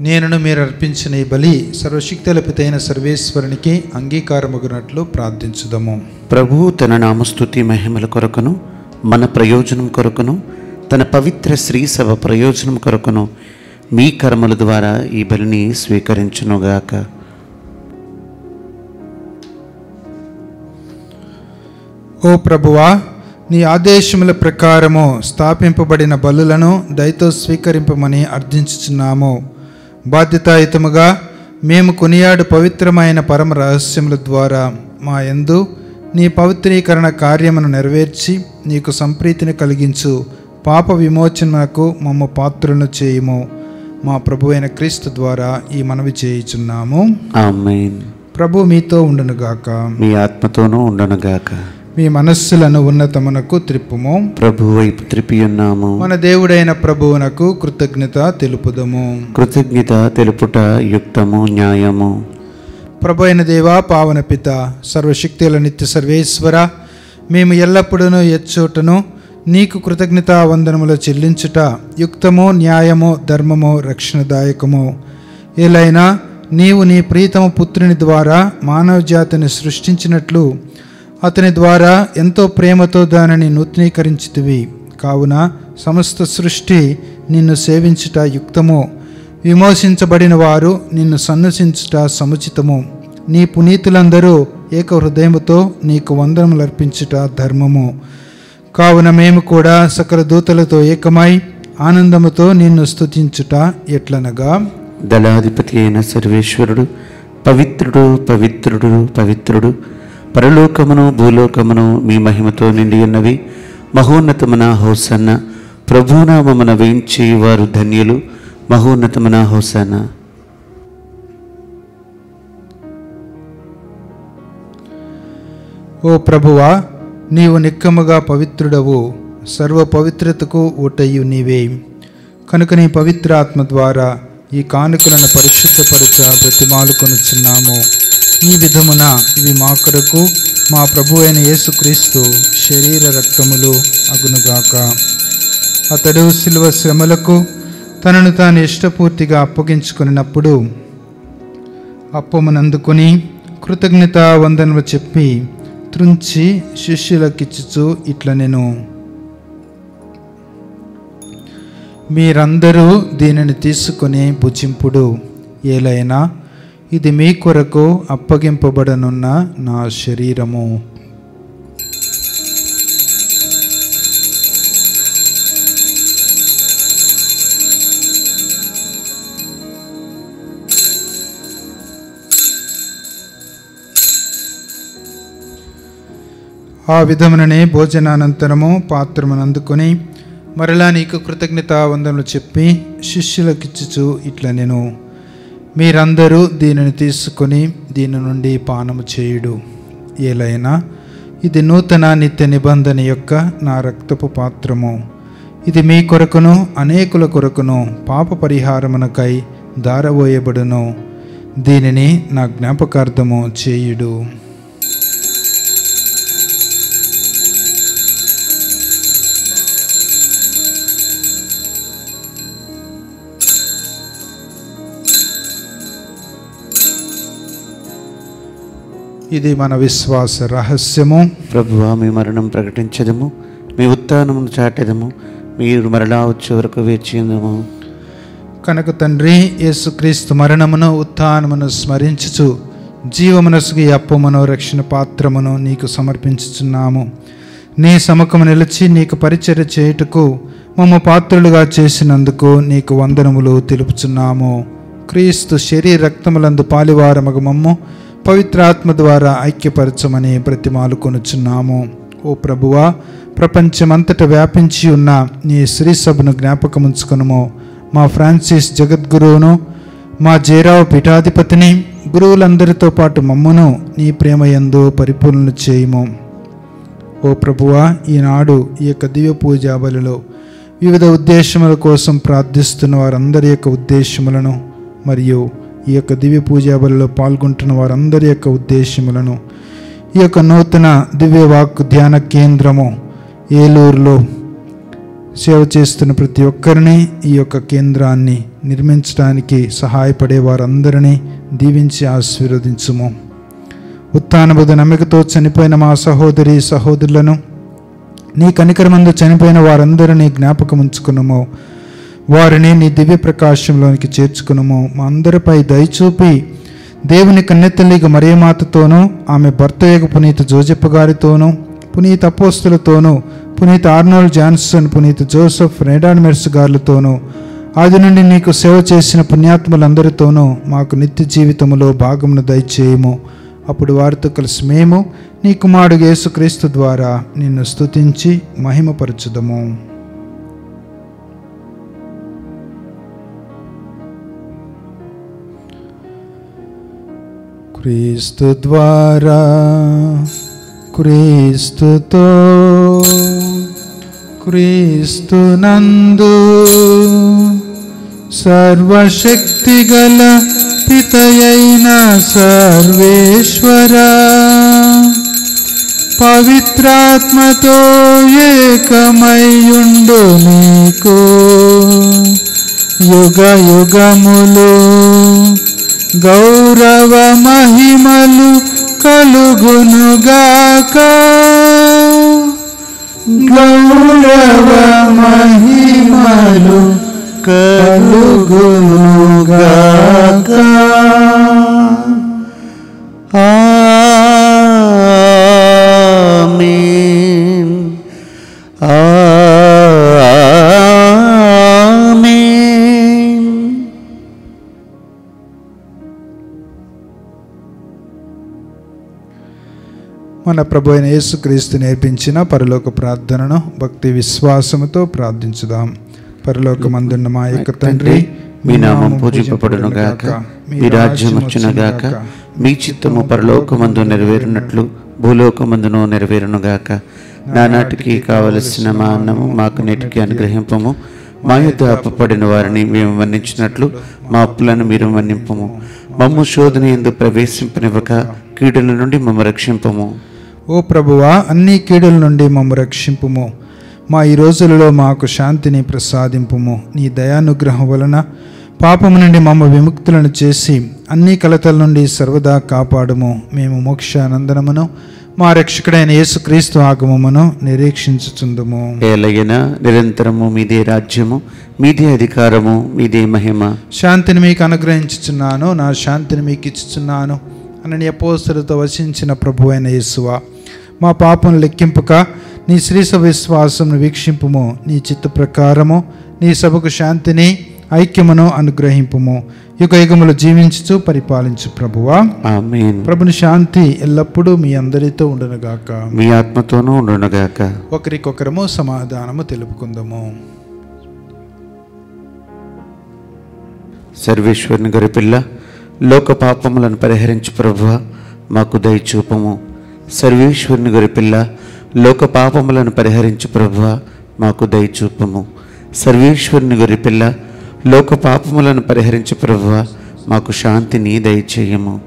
నేనును మీరు అర్పించిన ఈ బలి సర్వశక్తులపితైన సర్వేశ్వరునికి అంగీకారమగునట్లు ప్రార్థించుదము. ప్రభువు తన నామస్తుతి మహిమల కొరకును మన ప్రయోజనం కొరకును తన పవిత్ర శ్రీ సభ ప్రయోజనం కొరకును మీ కర్మల ద్వారా ఈ బలిని స్వీకరించునుగాక. ఓ ప్రభువా నీ ఆదేశముల ప్రకారము స్థాపింపబడిన బలులను దయతో స్వీకరింపమని అర్థించుచున్నాము బాధ్యతాయుతముగా మేము కొనియాడు పవిత్రమైన పరమ రహస్యముల ద్వారా మా యందు నీ పవిత్రీకరణ కార్యమును నెరవేర్చి నీకు సంప్రీతిని కలిగించు. పాప విమోచనకు మమ్మ పాత్రలను చేయుము. మా ప్రభువైన క్రీస్తు ద్వారా ఈ మనవి చేయుచున్నాము. ప్రభు మీతో ఉండునుగాక. మీ ఆత్మతోనూ ఉండనుగాక. మీ మనస్సులను ఉన్నతమునకు త్రిప్పుము. ప్రభు వైపు త్రిపియున్నాము. మన దేవుడైన ప్రభువునకు కృతజ్ఞత తెలుపుదము. కృతజ్ఞత తెలుపుట యుక్తము న్యాయము. ప్రభు అయిన దేవా పావన పిత సర్వశక్తుల నిత్య సర్వేశ్వర మేము ఎల్లప్పుడూ ఎచ్చోటను నీకు కృతజ్ఞత వందనములు చెల్లించుట యుక్తము న్యాయము ధర్మము రక్షణదాయకము. ఏలైనా నీవు నీ ప్రీతమ పుత్రుని ద్వారా మానవ జాతిని సృష్టించినట్లు అతని ద్వారా ఎంతో ప్రేమతో దానిని నూతనీకరించితివి. కావున సమస్త సృష్టి నిన్ను సేవించుట యుక్తము. విమోచించబడిన వారు నిన్ను సందర్శించుట సముచితము. నీ పునీతులందరూ ఏక హృదయముతో నీకు వందనములు అర్పించుట ధర్మము. కావున మేము కూడా సకల దూతలతో ఏకమై ఆనందముతో నిన్ను స్తుతించుట ఎట్లనగా? దళాధిపతి అయిన సర్వేశ్వరుడు పవిత్రుడు పవిత్రుడు పవిత్రుడు పరలోకమును భూలోకమును మీ మహిమతో నిండి ఉన్నవి. మహోన్నతమున హోసన్న. ప్రభునామమున వేయించి వారు ధన్యులు. మహోన్నతమున హోసన్న. ఓ ప్రభువా నీవు నిక్కముగా పవిత్రుడవు. సర్వ పవిత్రతకు ఓటయ్యు నీవే. కనుక నీ పవిత్రాత్మ ద్వారా ఈ కానుకలను పరిశుద్ధపరచ ప్రతిమాలు కొనుచున్నాము ఈ విధమున ఇవి మా కొరకు మా ప్రభు అయిన యేసుక్రీస్తు శరీర రక్తములు అగునుగాక. అతడు శిలువ శ్రమలకు తనను తాను ఇష్టపూర్తిగా అప్పగించుకున్నప్పుడు అప్పమునందుకొని కృతజ్ఞత వందనలు చెప్పి త్రుంచి శిష్యులకిచ్చుచు ఇట్ల నేను. మీరందరూ దీనిని తీసుకుని భుజింపుడు. ఏలైనా ఇది మీ కొరకు అప్పగింపబడనున్న నా శరీరము. ఆ విధముననే భోజనానంతరము పాత్రమును అందుకొని మరలా నీకు కృతజ్ఞత వందనలు చెప్పి శిష్యులకిచ్చుచు ఇట్లా నేను మీరందరూ దీనిని తీసుకొని దీని నుండి పానము చేయుడు. ఏలైనా ఇది నూతన నిత్య నిబంధన యొక్క నా రక్తపు పాత్రము. ఇది మీ కొరకును అనేకుల కొరకును పాప పరిహారమునకై దారబోయబడును దీనిని నా జ్ఞాపకార్థము చేయుడు. ఇది మన విశ్వాస రహస్యము. ప్రభువా మీ మరణం ప్రకటించదము. మీ ఉత్థానమును చాటెదము. మీరు మరలా వచ్చే వరకు వేచిందము కనుక తండ్రి యేసుక్రీస్తు మరణమును ఉత్థానమును స్మరించుచు జీవమనసుకు ఈ అప్పమును రక్షణ పాత్రమును నీకు సమర్పించుచున్నాము. నీ సముఖము నిలిచి నీకు పరిచర్య చేయుటకు మమ్మ పాత్రులుగా చేసినందుకు నీకు వందనములు తెలుపుచున్నాము. క్రీస్తు శరీర రక్తములందు పాలివారమగు మమ్ము పవిత్రాత్మ ద్వారా ఐక్యపరచమని ప్రతిమాలు కొనుచున్నాము. ఓ ప్రభువా ప్రపంచమంతట వ్యాపించి ఉన్న నీ శ్రీ సభను జ్ఞాపకముంచుకొనుము. మా ఫ్రాన్సిస్ జగద్గురువును మా జయరావు పీఠాధిపతిని గురువులందరితో పాటు మమ్మను నీ ప్రేమయందు పరిపూర్ణ చేయము. ఓ ప్రభువా ఈనాడు ఈ యొక్క దివ్య పూజా బలిలో వివిధ ఉద్దేశముల కోసం ప్రార్థిస్తున్న వారందరి యొక్క ఉద్దేశములను మరియు ఈ యొక్క దివ్య పూజా బలిలో పాల్గొంటున్న వారందరి యొక్క ఉద్దేశములను ఈ యొక్క నూతన దివ్య వాక్ ధ్యాన కేంద్రము ఏలూరులో సేవ చేస్తున్న ప్రతి ఒక్కరిని ఈ యొక్క కేంద్రాన్ని నిర్మించడానికి సహాయపడే వారందరినీ దీవించి ఆశీర్వదించుము. ఉత్థానబుధ నమ్మికతో చనిపోయిన మా సహోదరి సహోదరులను నీ కనికరమందు చనిపోయిన వారందరినీ జ్ఞాపకం ఉంచుకున్నాము వారిని నీ దివ్య ప్రకాశంలోనికి చేర్చుకునము. మా అందరిపై దయచూపి దేవుని కన్నెతల్లిగా మరియమాతతోనూ ఆమె భర్త యొక్క పునీత జోజప్ప గారితోనూ పునీత అపోస్తులతోనూ పునీత ఆర్నోల్ జాన్సన్ పునీత జోసెఫ్ రెడాన్మెర్స్ గారులతోనూ ఆది నుండి నీకు సేవ చేసిన పుణ్యాత్ములందరితోనూ మాకు నిత్య జీవితములో భాగమును దయచేయము. అప్పుడు వారితో కలిసి మేము నీ కుమారుడు యేసుక్రీస్తు ద్వారా నిన్ను స్తుతించి మహిమపరచుదము. క్రీస్తు ద్వారా క్రీస్తుతో క్రీస్తునందు సర్వశక్తిగల పితయైన సర్వేశ్వర పవిత్రాత్మతో ఏకమయ్యుండు నీకు. యుగ యుగములు గౌరవ మహిమలు కలుగునుగాక గౌరవ మహిమలు కలుగునుగాక ఆమేన్ మన ప్రభు అయిన యేసుక్రీస్తు నేర్పించిన పరలోక ప్రార్థనను భక్తి విశ్వాసముతో ప్రార్థించుదాం. పరలోకమందున్న మా యొక్క తండ్రి మీ నామం పూజింపబడును గాక. మీ రాజ్యం వచ్చును గాక. మీ చిత్తము పరలోకమందు నెరవేరునట్లు భూలోకమందును నెరవేరునుగాక నానాటికి కావలసిన మా అన్నము మాకు నేటికి అనుగ్రహింపము. మా యొద్ద అప్పపడిన వారిని మేము మన్నించినట్లు మా అప్పులను మీరు మన్నింపము. మమ్ము శోధన ఎందు ప్రవేశింపనివ్వక కీడుల నుండి మమ్మ రక్షింపము. ఓ ప్రభువా అన్ని కీడుల నుండి మమ్మ రక్షింపుము. మా ఈ రోజులలో మాకు శాంతిని ప్రసాదింపుము. నీ దయానుగ్రహం వలన పాపము నుండి మమ్మ విముక్తులను చేసి అన్ని కలతల నుండి సర్వదా కాపాడుము. మేము మోక్షానందనమును మా రక్షకుడైన యేసుక్రీస్తు ఆగమమును నిరీక్షించుచుందుము. ఏలయన నిరంతరము మీదే రాజ్యము మీదే అధికారము మీదే మహిమ. శాంతిని మీకు అనుగ్రహించుచున్నాను నా శాంతిని మీకు ఇచ్చుచున్నాను. అని అపోస్తులతో వసించిన ప్రభు అయిన యేసువా మా పాపం లెక్కింపక నీ శ్రీస విశ్వాసమును వీక్షింపుము. నీ చిత్త ప్రకారము నీ సభకు శాంతిని ఐక్యమును అనుగ్రహింపుము. యుగ యుగములు జీవించుచు పరిపాలించు ప్రభువా. ప్రభుని శాంతి ఎల్లప్పుడూ మీ అందరితో ఉండునుగాక. మీ ఆత్మతోనూ ఉండునుగాక. ఒకరికొకరము సమాధానము తెలుపుకుందాము. సర్వేశ్వరుని గరిపిల్ల లోక పాపములను పరిహరించు ప్రభువ. మాకు దయచూపము. సర్వేశ్వరుని గొరిపిల్ల లోక పాపములను పరిహరించు ప్రభువ మాకు దయచూపము. సర్వేశ్వరుని గొరిపిల్ల లోక పాపములను పరిహరించు ప్రభువ మాకు శాంతిని దయచేయము.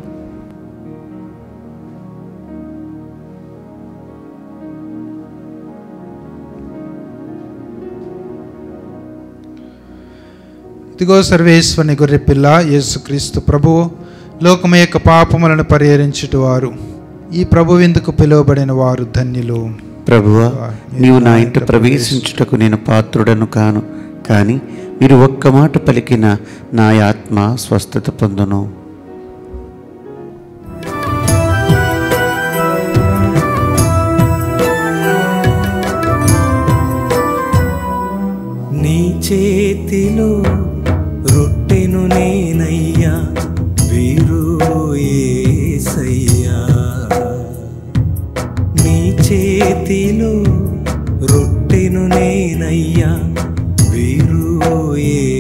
ఇదిగో సర్వేశ్వరుని గొర్రెపిల్ల యేసుక్రీస్తు ప్రభువు లోకము యొక్క పాపములను పరిహరించుట వారు ఈ ప్రభు ఎందుకు పిలువబడిన వారు ధన్యులు? ప్రభువ నీవు నా ఇంట ప్రవేశించుటకు నేను పాత్రుడను కాను కానీ మీరు ఒక్క మాట పలికిన నా ఆత్మ స్వస్థత పొందును. నీ చేతిలో రొట్టెను నేనయ్యా. చేతిలో రొట్టెను నేనయ్యా వీరు ఏ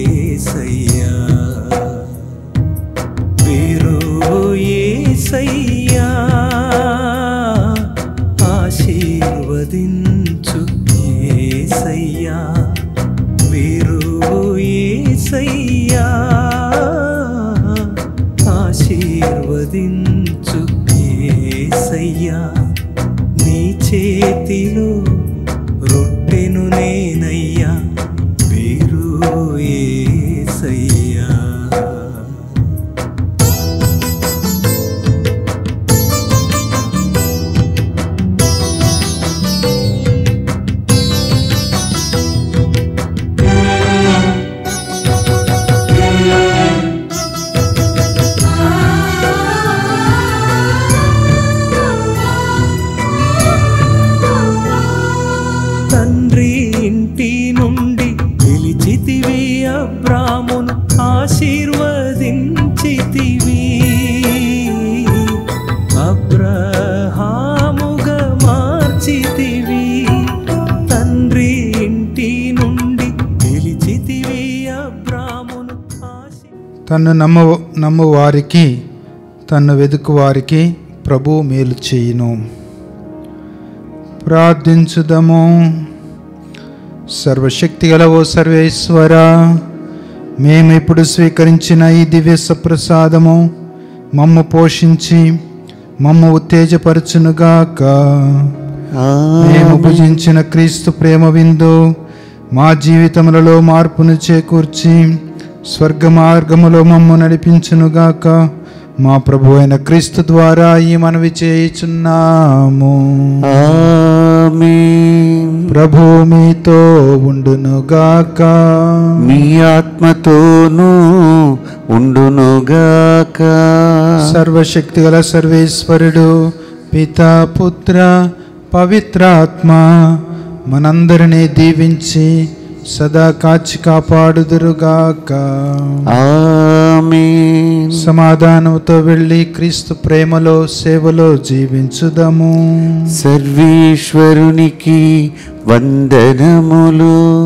తన్ను నమ్మ నమ్ము వారికి తన్ను వెతుకు వారికి ప్రభు మేలు చేయును. ప్రార్థించుదము. సర్వశక్తి గల ఓ సర్వేశ్వర మేము ఇప్పుడు స్వీకరించిన ఈ దివ్య సప్రసాదము మమ్ము పోషించి మమ్ము ఉత్తేజపరచునుగాక. మేము భుజించిన క్రీస్తు ప్రేమ విందు మా జీవితములలో మార్పును చేకూర్చి స్వర్గ మార్గములో మమ్ము నడిపించునుగాక. మా ప్రభు అయిన క్రీస్తు ద్వారా ఈ మనవి చేయుచున్నాము. ప్రభు మీతో ఉండునుగాక. మీ ఆత్మతోనూ ఉండునుగాక. సర్వశక్తి గల సర్వేశ్వరుడు పిత పుత్ర పవిత్రాత్మ మనందరినీ దీవించి సదా కాచి కాపాడుదురుగాక. సమాధానంతో వెళ్ళి క్రీస్తు ప్రేమలో సేవలో జీవించుదము. సర్వేశ్వరునికి వందనములు.